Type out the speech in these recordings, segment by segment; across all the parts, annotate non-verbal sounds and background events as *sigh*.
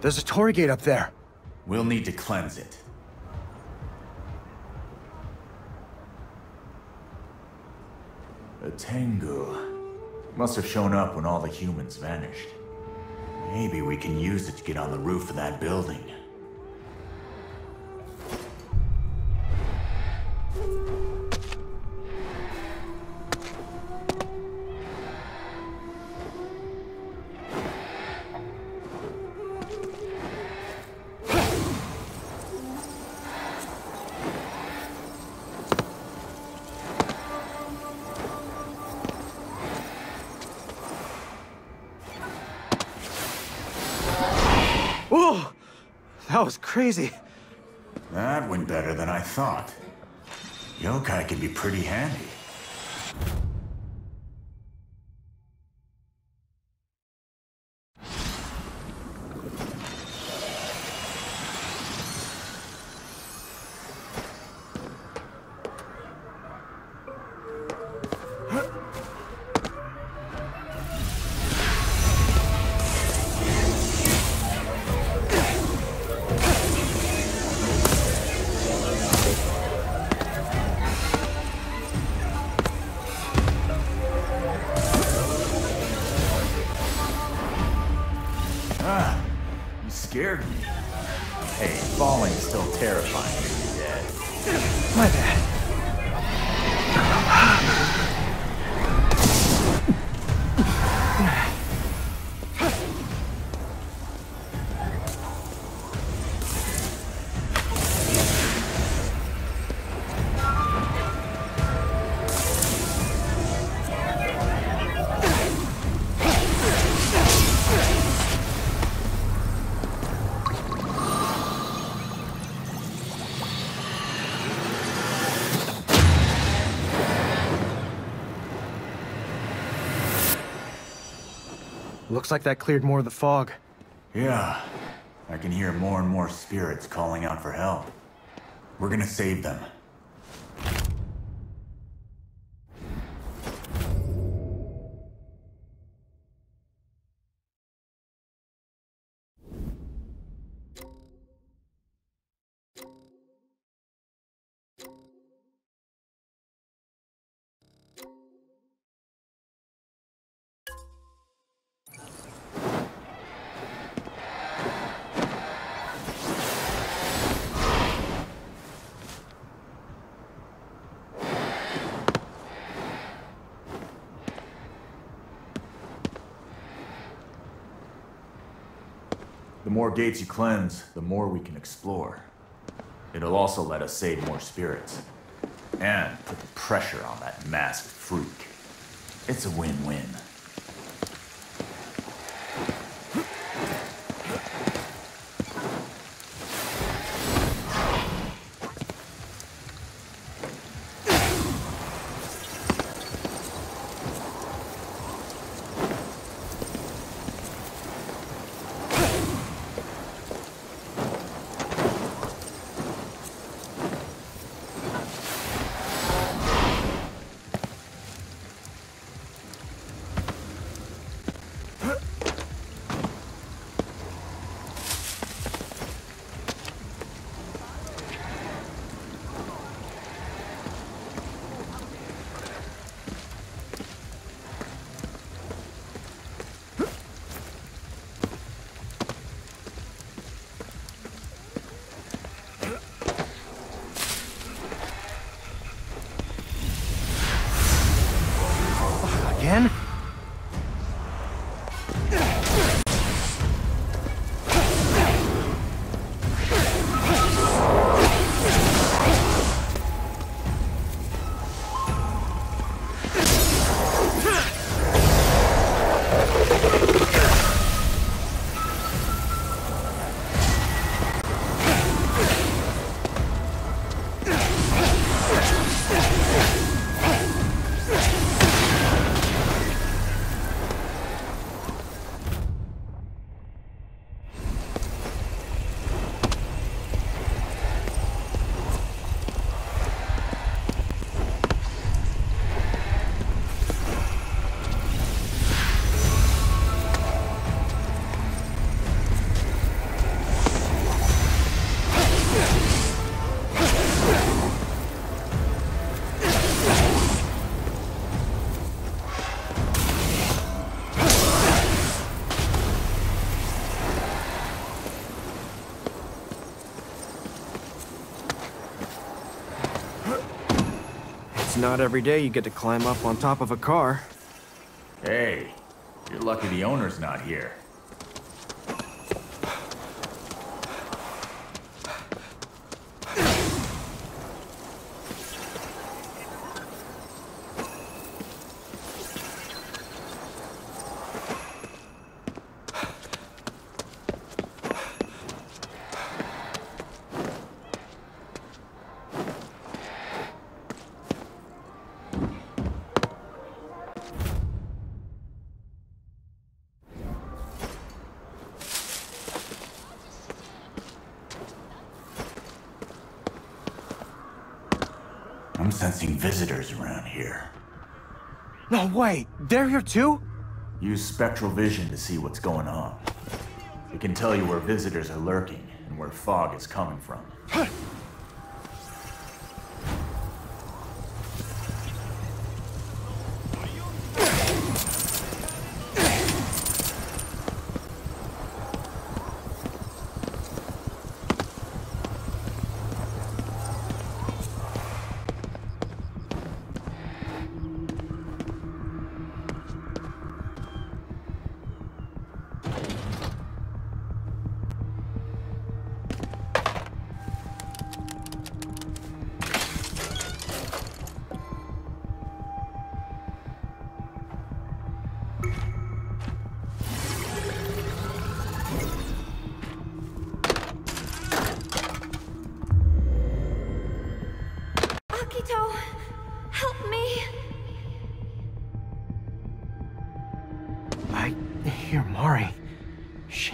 There's a torii gate up there. We'll need to cleanse it. A Tengu. Must have shown up when all the humans vanished. Maybe we can use it to get on the roof of that building. Crazy. That went better than I thought. Yokai can be pretty handy. Looks like that cleared more of the fog. Yeah, I can hear more and more spirits calling out for help. We're gonna save them. The more gates you cleanse, the more we can explore. It'll also let us save more spirits. And put the pressure on that masked freak. It's a win-win. Not every day you get to climb up on top of a car. Hey, you're lucky the owner's not here. I'm sensing visitors around here. No, wait, they're here too? Use spectral vision to see what's going on. It can tell you where visitors are lurking and where fog is coming from.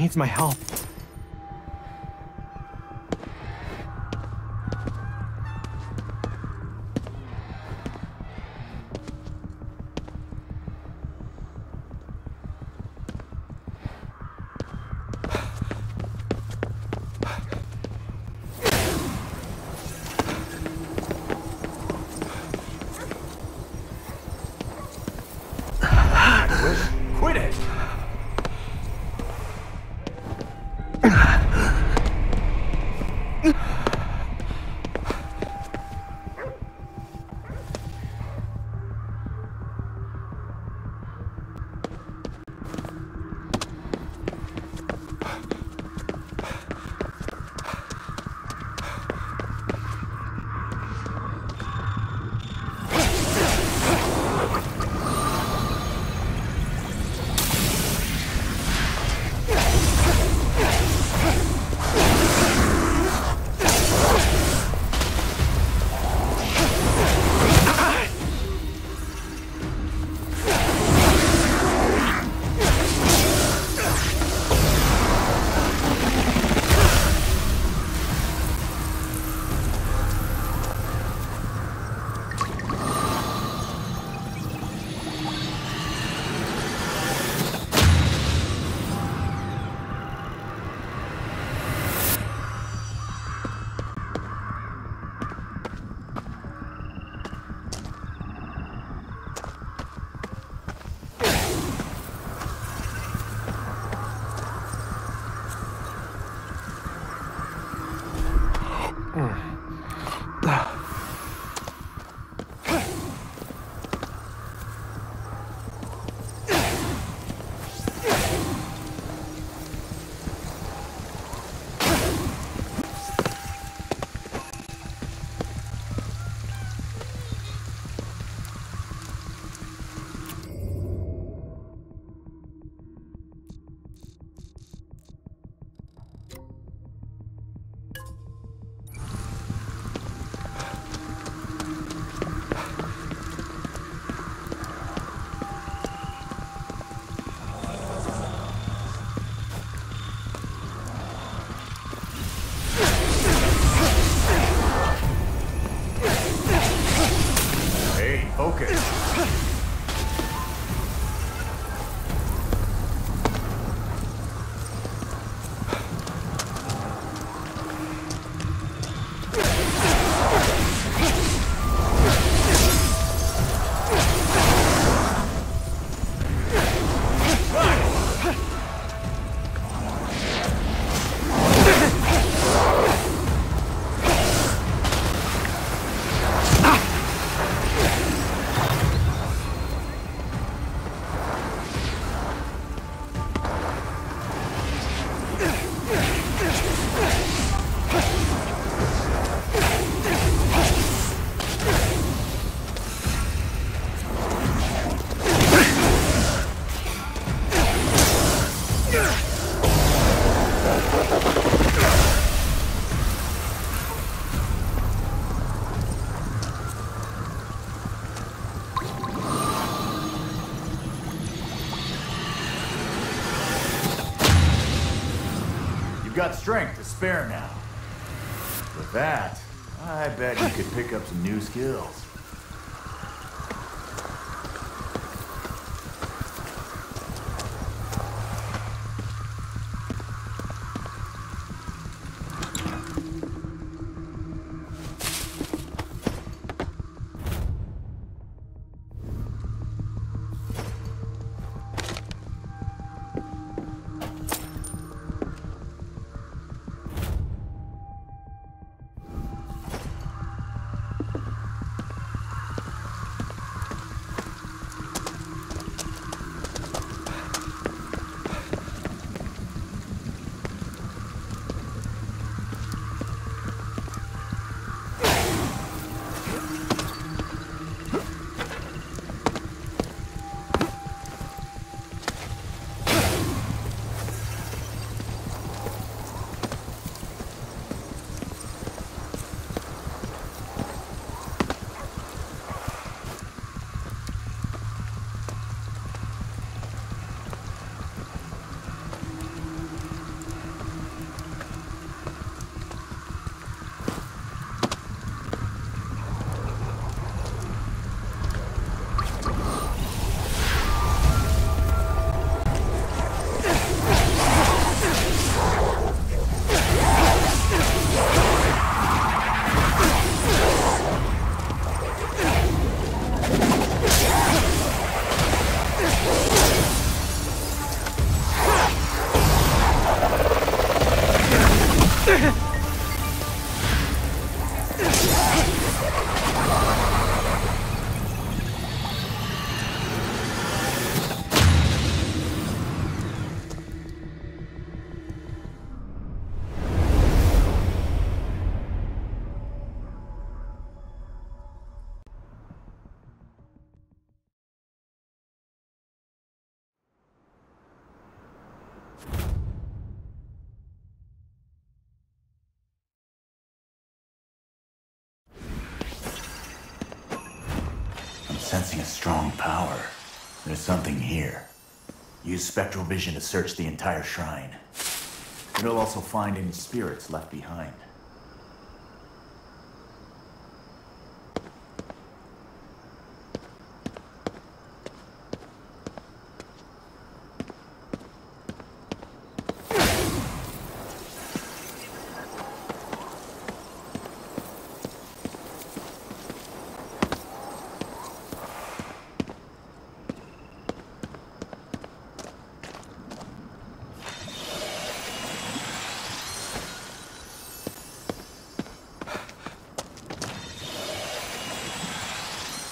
Needs my help. New skills. Sensing a strong power. There's something here. Use spectral vision to search the entire shrine. It'll also find any spirits left behind.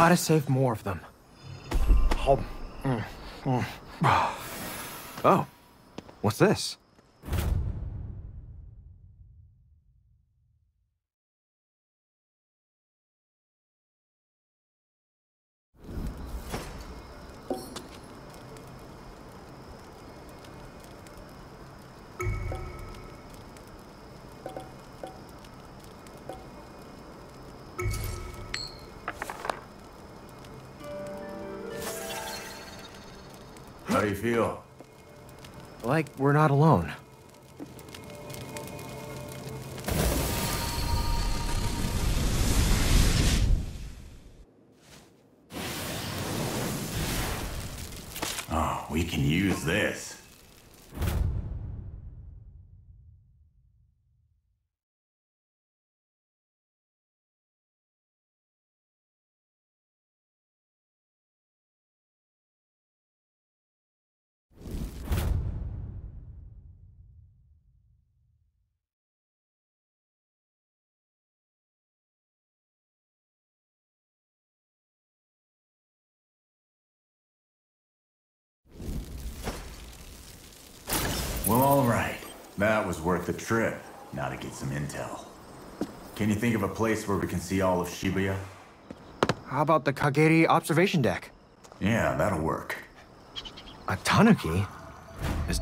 Gotta save more of them. Oh. mm, mm. *sighs* Oh. What's this? How do you feel? Like we're not alone. Oh, we can use this. Well, all right. That was worth the trip. Now to get some intel. Can you think of a place where we can see all of Shibuya? How about the Kagerie observation deck? Yeah, that'll work. A tanuki? Is...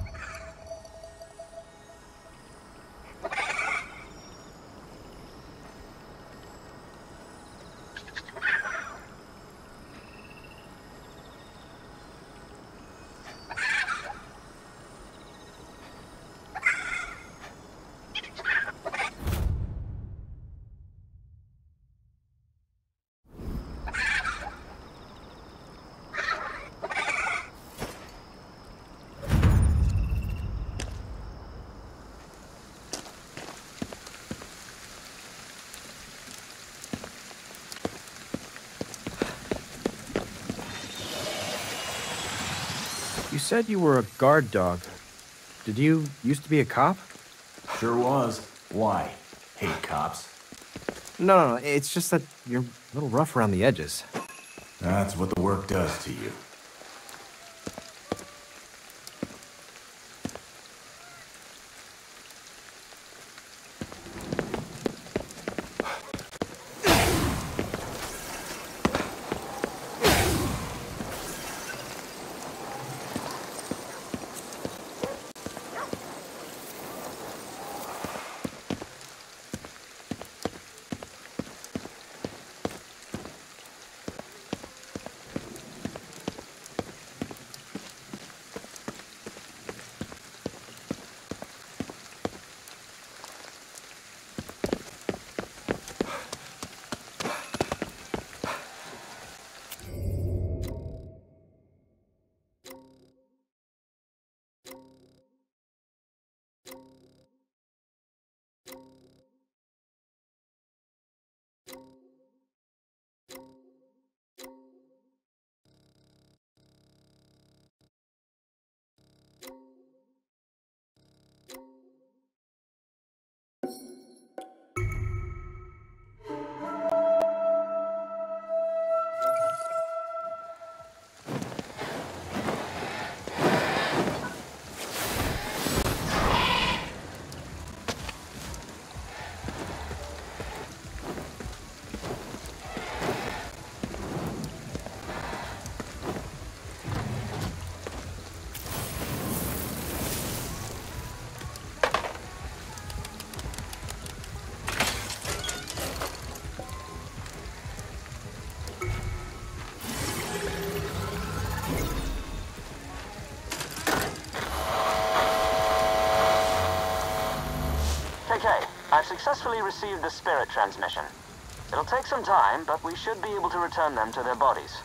said you were a guard dog. Did you used to be a cop? Sure was. Why? Hate cops. No, no, no. It's just that you're a little rough around the edges. That's what the work does to you. I've successfully received the spirit transmission. It'll take some time, but we should be able to return them to their bodies.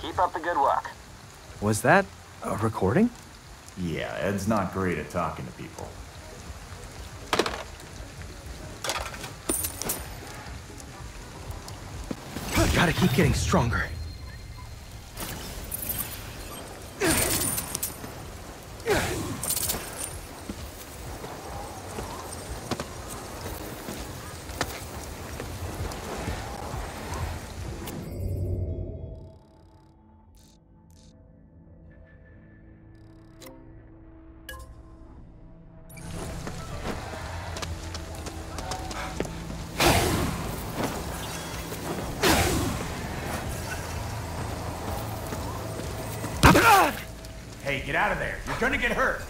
Keep up the good work. Was that a recording? Yeah, Ed's not great at talking to people. Gotta keep getting stronger. Get out of there. You're gonna get hurt.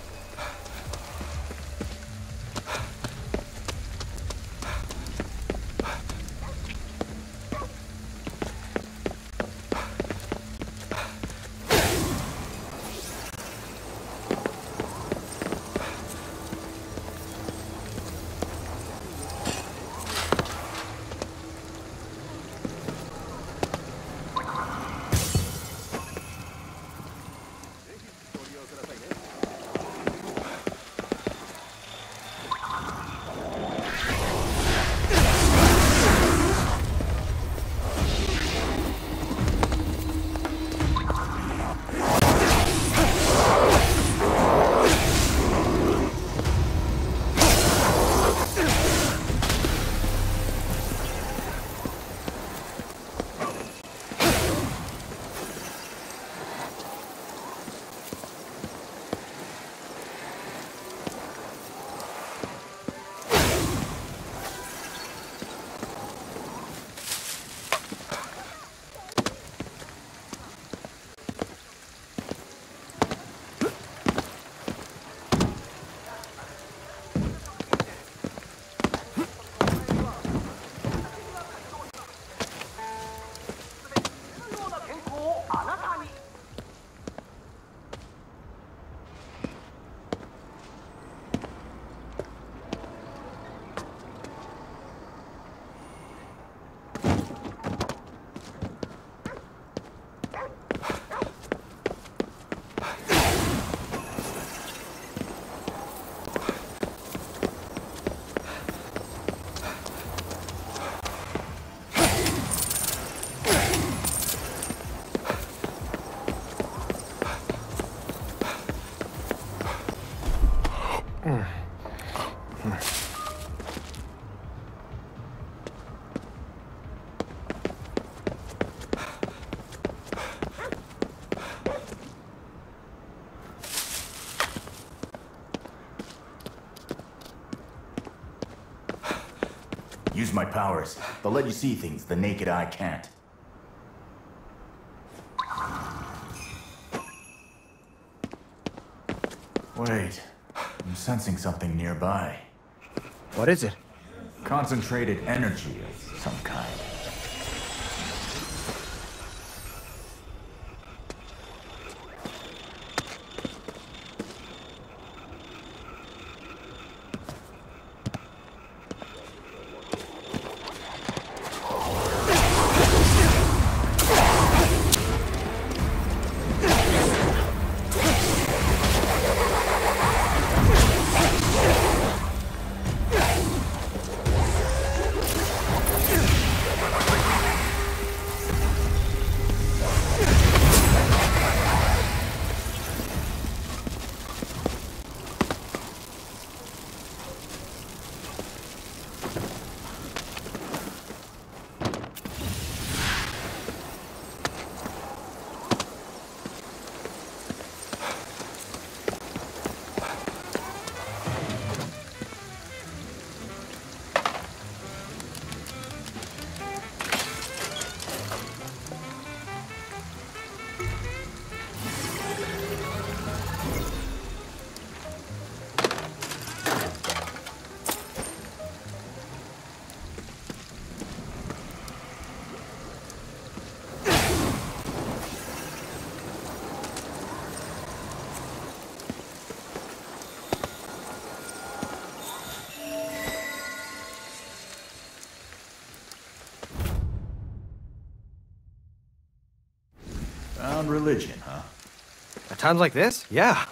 Use my powers. They'll let you see things the naked eye can't. Wait. I'm sensing something nearby. What is it? Concentrated energy of religion, huh? At times like this? Yeah.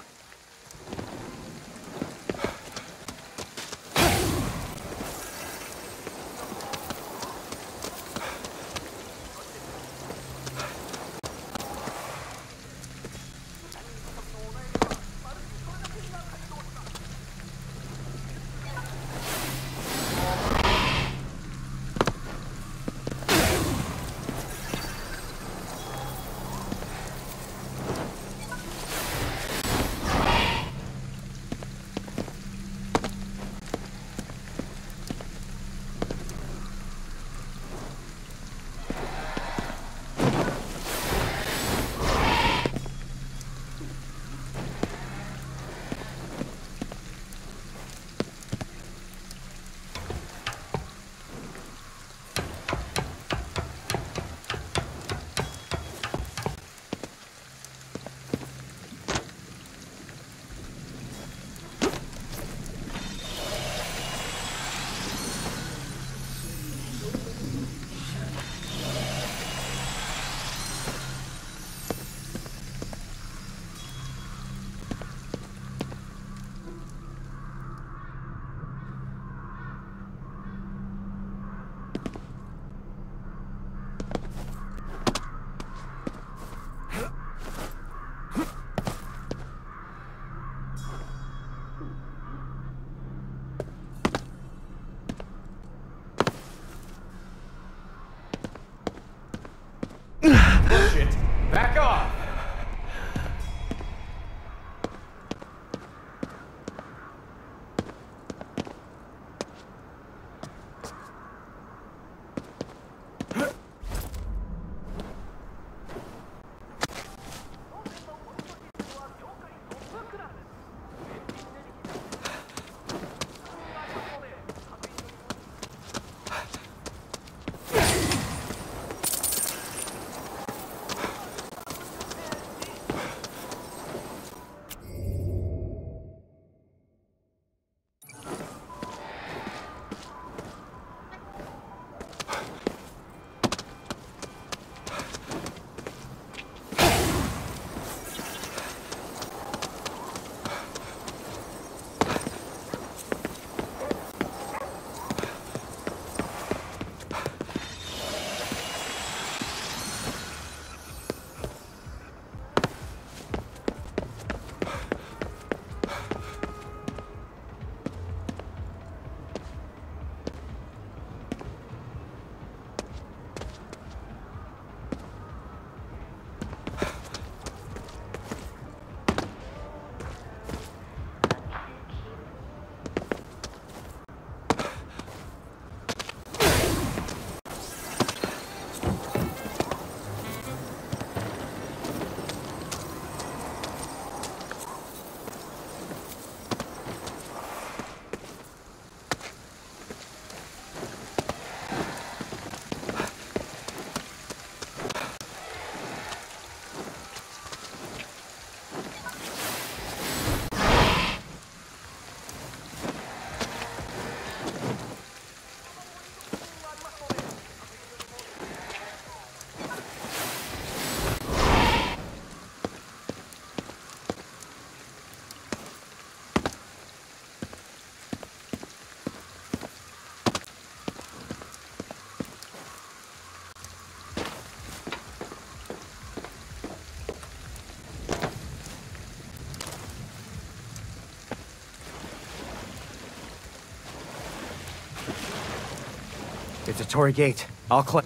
A torii gate. I'll cl-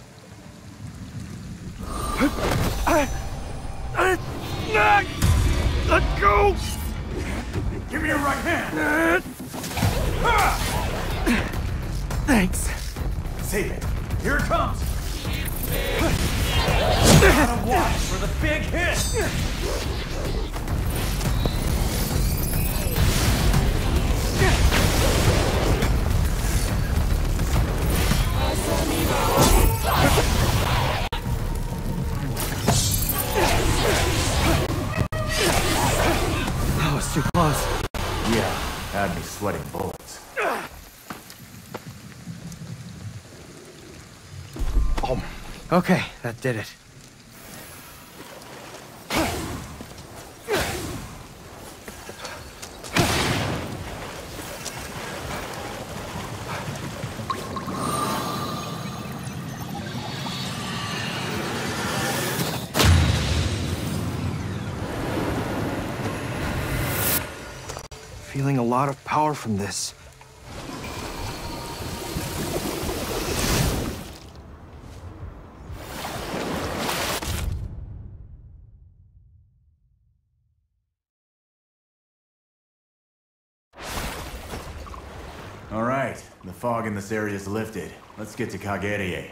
Okay, that did it. Feeling a lot of power from this. This area is lifted. Let's get to Kagerie.